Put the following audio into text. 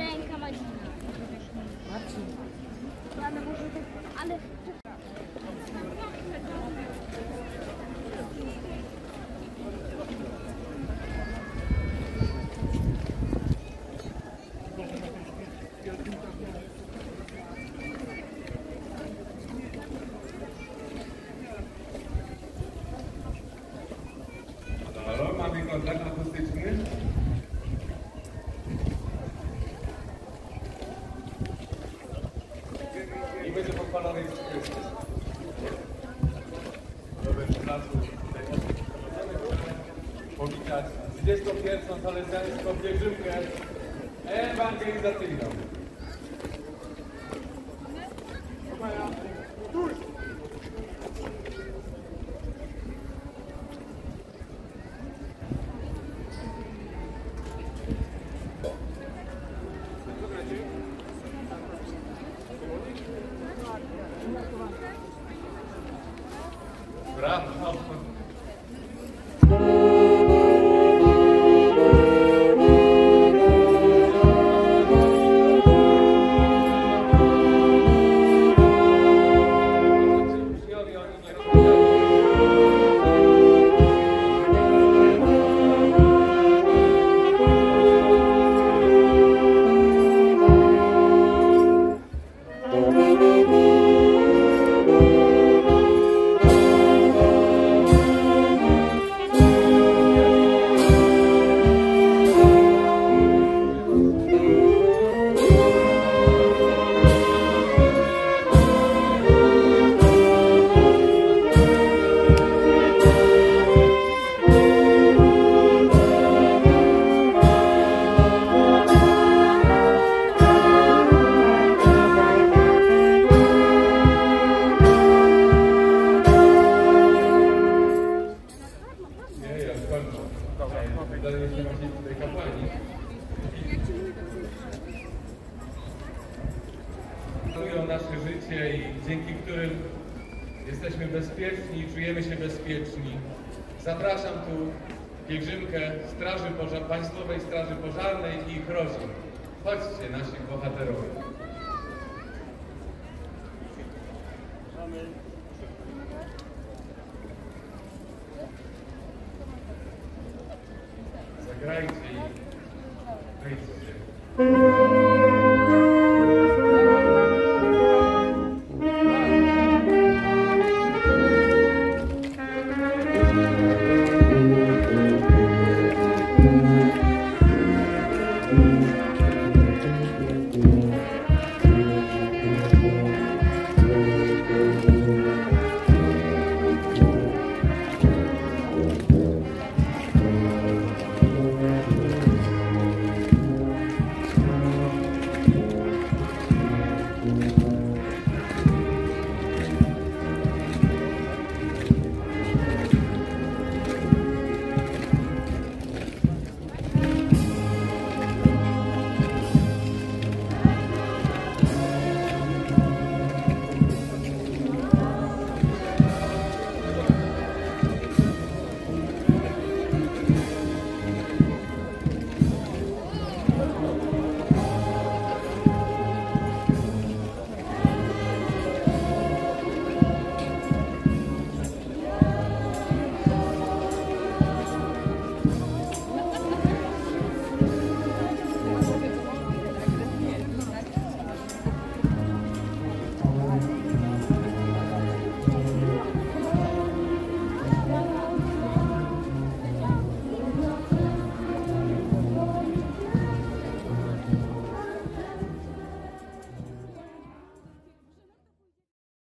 Ręka Madzina. Marcin. Ale może tak, ale... Halo, mamy kontakt akustyczny? Placu. Powitać 21. salezjańską pielgrzymkę ewangelizacyjną. Brawo. Budują nasze życie i dzięki którym jesteśmy bezpieczni i czujemy się bezpieczni. Zapraszam tu pielgrzymkę Straży Poża- Państwowej Straży Pożarnej i ich rodzin. Chodźcie, nasi bohaterowie. great, great subject.